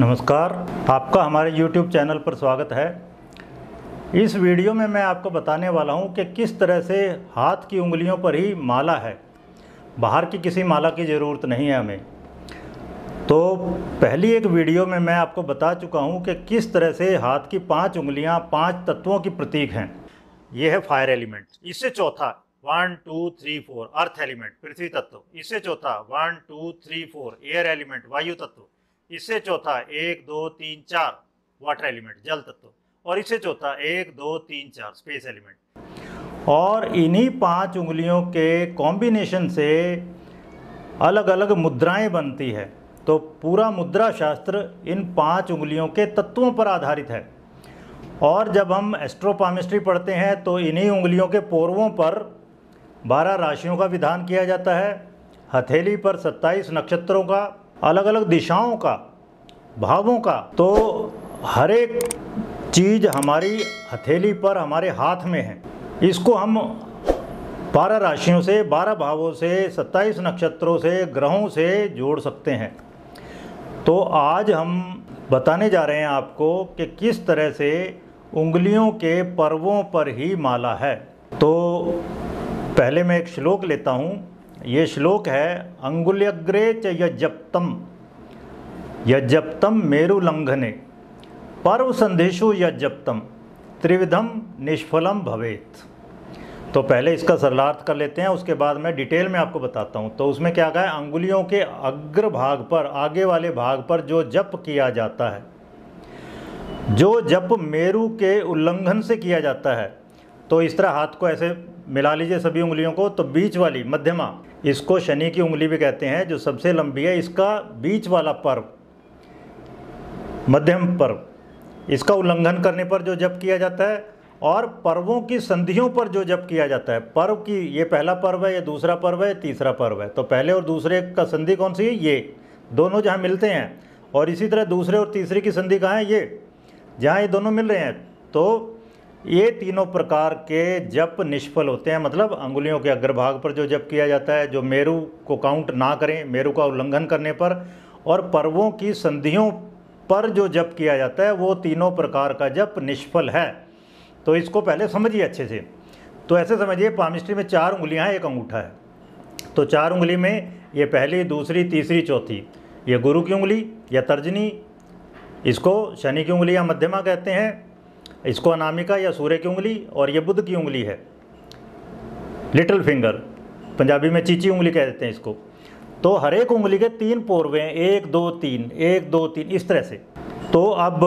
नमस्कार। आपका हमारे YouTube चैनल पर स्वागत है। इस वीडियो में मैं आपको बताने वाला हूँ कि किस तरह से हाथ की उंगलियों पर ही माला है। बाहर की किसी माला की ज़रूरत नहीं है हमें। तो पहली एक वीडियो में मैं आपको बता चुका हूँ कि किस तरह से हाथ की पाँच उंगलियाँ पाँच तत्वों की प्रतीक हैं। ये है फायर एलिमेंट इससे चौथा one two three four earth element पृथ्वी तत्व, इससे चौथा one two three four air element वायु तत्व। इससे चौथा एक, दो, तीन, चार वाटर एलिमेंट जल तत्व। और इससे चौथा एक, दो, तीन, चार स्पेस एलिमेंट और इन्हीं पाँच उंगलियों के कॉम्बिनेशन से अलग अलग मुद्राएँ बनती है। तो पूरा मुद्रा शास्त्र इन पाँच उंगलियों के तत्वों पर आधारित है। और जब हम एस्ट्रोपामिस्ट्री पढ़ते हैं तो इन्हीं उंगलियों के पूर्वों पर बारह राशियों का विधान किया जाता है। हथेली पर सत्ताईस नक्षत्रों का अलग अलग दिशाओं का, भावों का तो हर एक चीज़ हमारी हथेली पर हमारे हाथ में है। इसको हम बारह राशियों से, बारह भावों से, सत्ताईस नक्षत्रों से, ग्रहों से जोड़ सकते हैं। तो आज हम बताने जा रहे हैं आपको कि किस तरह से उंगलियों के पर्वों पर ही माला है। तो पहले मैं एक श्लोक लेता हूँ। ये श्लोक है, अंगुल्यग्रे च यजप्तम। यजप्तम मेरुलंघने पर्व संदेशु यजप्तम। त्रिविधम निष्फलम भवेत। तो पहले इसका सरलार्थ कर लेते हैं, उसके बाद मैं डिटेल में आपको बताता हूँ। तो उसमें क्या कहा है? अंगुलियों के अग्र भाग पर, आगे वाले भाग पर जो जप किया जाता है, जो जप मेरु के उल्लंघन से किया जाता है तो इस तरह हाथ को ऐसे मिला लीजिए सभी उंगलियों को तो बीच वाली, मध्यमा इसको शनि की उंगली भी कहते हैं, जो सबसे लंबी है, इसका बीच वाला पर्व, मध्यम पर्व, इसका उल्लंघन करने पर जो जप किया जाता है और पर्वों की संधियों पर जो जप किया जाता है। पर्व की ये पहला पर्व है, ये दूसरा पर्व है, तीसरा पर्व है। तो पहले और दूसरे का संधि कौन सी है? ये, दोनों जहाँ मिलते हैं। और इसी तरह दूसरे और तीसरे की संधि कहाँ है? ये, जहाँ ये दोनों मिल रहे हैं तो ये तीनों प्रकार के जप निष्फल होते हैं। मतलब अंगुलियों के अग्रभाग पर जो जप किया जाता है, जो मेरु को काउंट ना करें, मेरु का उल्लंघन करने पर, और पर्वों की संधियों पर जो जप किया जाता है, वो तीनों प्रकार का जप निष्फल है। तो इसको पहले समझिए अच्छे से। तो ऐसे समझिए, पामिस्ट्री में चार उंगलियाँ हैं, एक अंगूठा है। तो चार उंगली में ये पहली, दूसरी, तीसरी, चौथी। ये गुरु की उंगली या तर्जनी, इसको शनि की उंगली या मध्यमा कहते हैं। इसको अनामिका या सूर्य की उंगली और ये बुद्ध की उंगली है। लिटिल फिंगर, पंजाबी में चीची उंगली कह देते हैं इसको। तो हर एक उंगली के तीन पोरवे, एक, दो, तीन, एक, दो, तीन, इस तरह से। तो अब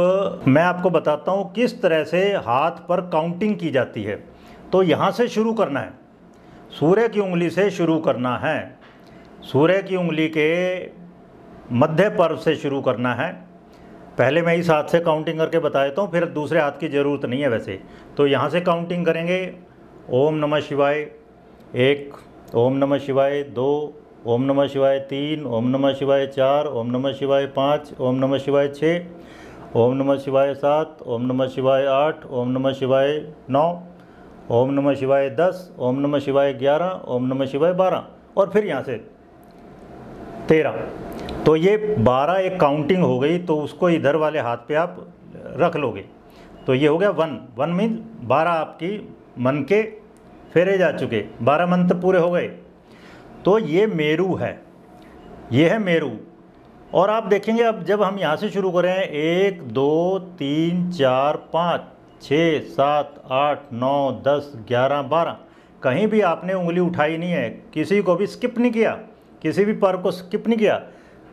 मैं आपको बताता हूँ किस तरह से हाथ पर काउंटिंग की जाती है। तो यहाँ से शुरू करना है। सूर्य की उंगली से शुरू करना है। सूर्य की उंगली के मध्य पर्व से शुरू करना है। पहले मैं इस हाथ से काउंटिंग करके बता देता हूँ फिर दूसरे हाथ की ज़रूरत नहीं है वैसे तो यहाँ से काउंटिंग करेंगे ओम नमः शिवाय एक ओम नमः शिवाय दो ओम नमः शिवाय तीन ओम नमः शिवाय चार ओम नमः शिवाय पाँच ओम नमः शिवाय छः ओम नमः शिवाय सात ओम नमः शिवाय आठ ओम नमः शिवाय नौ ओम नमः शिवाय दस ओम नमः शिवाय ग्यारह ओम नमः शिवाय बारह और फिर यहाँ से तेरह तो ये बारह एक काउंटिंग हो गई तो उसको इधर वाले हाथ पे आप रख लोगे। तो ये हो गया वन। वन मीन बारह आपकी मन के फेरे जा चुके। बारह मंत्र पूरे हो गए। तो ये मेरू है। ये है मेरू। और आप देखेंगे, अब जब हम यहाँ से शुरू करें, एक, दो, तीन, चार, पाँच, छः, सात, आठ, नौ, दस, ग्यारह, बारह। कहीं भी आपने उंगली उठाई नहीं है, किसी को भी स्किप नहीं किया। किसी भी पर को स्किप नहीं किया।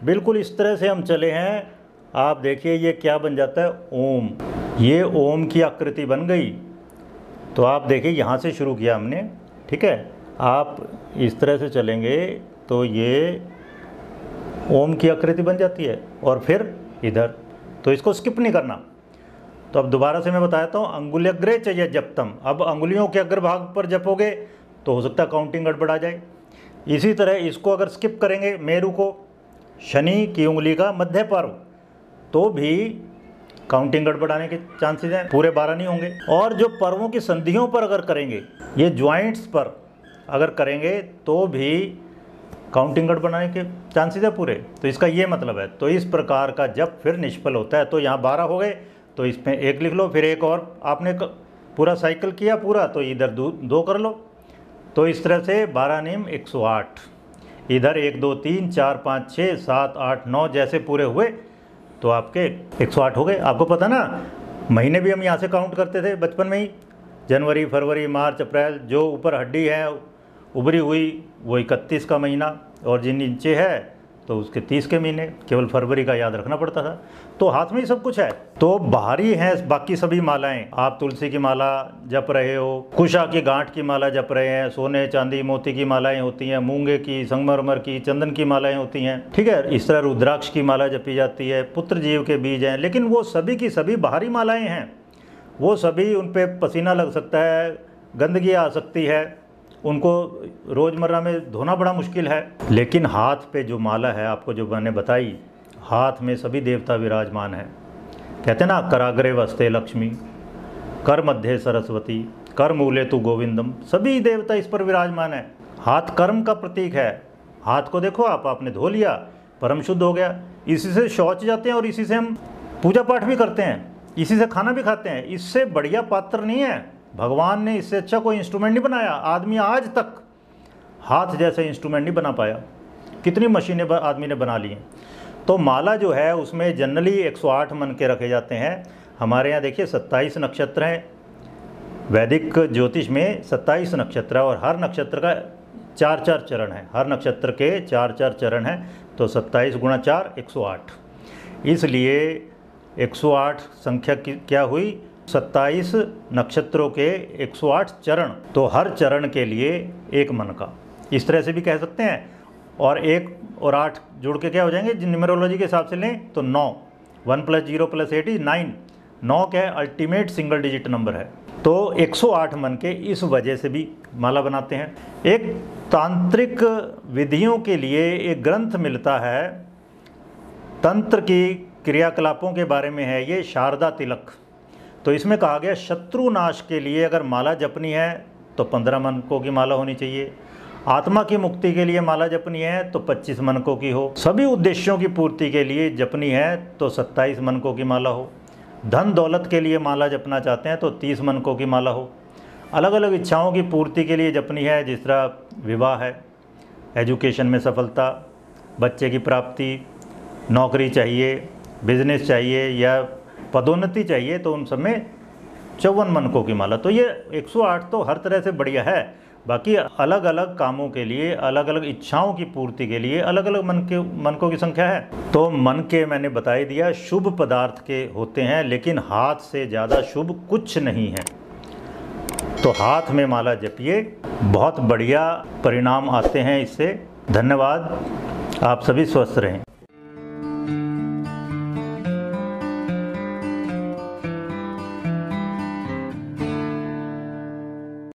बिल्कुल इस तरह से हम चले हैं। आप देखिए ये क्या बन जाता है, ओम। ये ओम की आकृति बन गई। तो आप देखिए, यहाँ से शुरू किया हमने, ठीक है? आप इस तरह से चलेंगे तो ये ओम की आकृति बन जाती है और फिर इधर। तो इसको स्किप नहीं करना। तो अब दोबारा से मैं बताता हूँ अंगुल्यग्रे चाहिए जपतम। अब अंगुलियों के अग्रभाग पर जपोगे तो हो सकता है काउंटिंग गड़बड़ा जाए। इसी तरह इसको अगर स्किप करेंगे, मेरू को शनि की उंगली का मध्य पर्व तो भी काउंटिंग गड़बड़ाने के चांसेस हैं पूरे बारह नहीं होंगे। और जो पर्वों की संधियों पर अगर करेंगे ये ज्वाइंट्स पर अगर करेंगे तो भी काउंटिंग गढ़ बनाने के चांसेस है पूरे। तो इसका ये मतलब है तो इस प्रकार का जब फिर निष्फल होता है तो यहाँ बारह हो गए तो इसमें एक लिख लो फिर एक और आपने पूरा साइकिल किया पूरा तो इधर दो, कर लो। तो इस तरह से बारह नियम 108 इधर एक, दो, तीन, चार, पाँच छः सात, आठ, नौ जैसे पूरे हुए तो आपके 108 हो गए। आपको पता ना, महीने भी हम यहाँ से काउंट करते थे बचपन में ही। जनवरी, फरवरी, मार्च, अप्रैल, जो ऊपर हड्डी है, उभरी हुई, वो इकतीस का महीना, और जिन नीचे है तो उसके तीस के महीने, केवल फरवरी का याद रखना पड़ता था। तो हाथ में ही सब कुछ है। तो बाहरी हैं बाकी सभी मालाएँ। आप तुलसी की माला जप रहे हो, कुशा की गांठ की माला जप रहे हैं, सोने, चांदी, मोती की मालाएँ होती हैं, मूँगे की, संगमरमर की, चंदन की मालाएँ होती हैं। ठीक है, इस तरह रुद्राक्ष की माला जपी जाती है, पुत्र जीव के बीज हैं, लेकिन वो सभी की सभी बाहरी मालाएँ हैं। वो सभी उन पर पसीना लग सकता है, गंदगी आ सकती है उनको रोज़मर्रा में धोना बड़ा मुश्किल है। लेकिन हाथ पे जो माला है, आपको जो मैंने बताई, हाथ में सभी देवता विराजमान हैं। कहते ना, कराग्रे वस्ते लक्ष्मी, कर मध्य सरस्वती, कर मूले तु गोविंदम, सभी देवता इस पर विराजमान है। हाथ कर्म का प्रतीक है। हाथ को देखो आप, आपने धो लिया, परम शुद्ध हो गया। इसी से शौच जाते हैं और इसी से हम पूजा पाठ भी करते हैं। इसी से खाना भी खाते हैं। इससे बढ़िया पात्र नहीं है। भगवान ने इससे अच्छा कोई इंस्ट्रूमेंट नहीं बनाया। आदमी आज तक हाथ जैसे इंस्ट्रूमेंट नहीं बना पाया। कितनी मशीनें आदमी ने बना ली हैं। तो माला जो है, उसमें जनरली 108 मन के रखे जाते हैं। हमारे यहाँ देखिए 27 नक्षत्र हैं। वैदिक ज्योतिष में 27 नक्षत्र है और हर नक्षत्र का चार चार चरण है। हर नक्षत्र के चार चार चरण हैं। तो 27 गुणा चार 108 इसलिए 108 संख्या क्या हुई? 27 नक्षत्रों के 108 चरण तो हर चरण के लिए एक मन का। इस तरह से भी कह सकते हैं। और एक और आठ जुड़ के क्या हो जाएँगे? न्यूमरोलॉजी के हिसाब से लें तो नौ। One plus zero plus eight is nine. नौ क्या है अल्टीमेट सिंगल डिजिट नंबर है। तो 108 मन के इस वजह से भी माला बनाते हैं। एक तांत्रिक विधियों के लिए एक ग्रंथ मिलता है। तंत्र की क्रियाकलापों के बारे में है ये शारदा तिलक। तो इसमें कहा गया, शत्रु नाश के लिए अगर माला जपनी है तो पंद्रह मनकों की माला होनी चाहिए। आत्मा की मुक्ति के लिए माला जपनी है तो 25 मनकों की हो। सभी उद्देश्यों की पूर्ति के लिए जपनी है तो 27 मनकों की माला हो। धन दौलत के लिए माला जपना चाहते हैं तो 30 मनकों की माला हो। अलग अलग इच्छाओं की पूर्ति के लिए जपनी है, जिस तरह विवाह है, एजुकेशन में सफलता, बच्चे की प्राप्ति, नौकरी चाहिए, बिज़नेस चाहिए या पदोन्नति चाहिए तो उन सब में चौवन मनकों की माला। तो ये 108 तो हर तरह से बढ़िया है। बाकी अलग अलग कामों के लिए अलग अलग इच्छाओं की पूर्ति के लिए अलग अलग मन के, मनकों की संख्या है। तो मन के मैंने बताई दिया, शुभ पदार्थ के होते हैं, लेकिन हाथ से ज़्यादा शुभ कुछ नहीं है। तो हाथ में माला जपिए, बहुत बढ़िया परिणाम आते हैं इससे। धन्यवाद। आप सभी स्वस्थ रहें।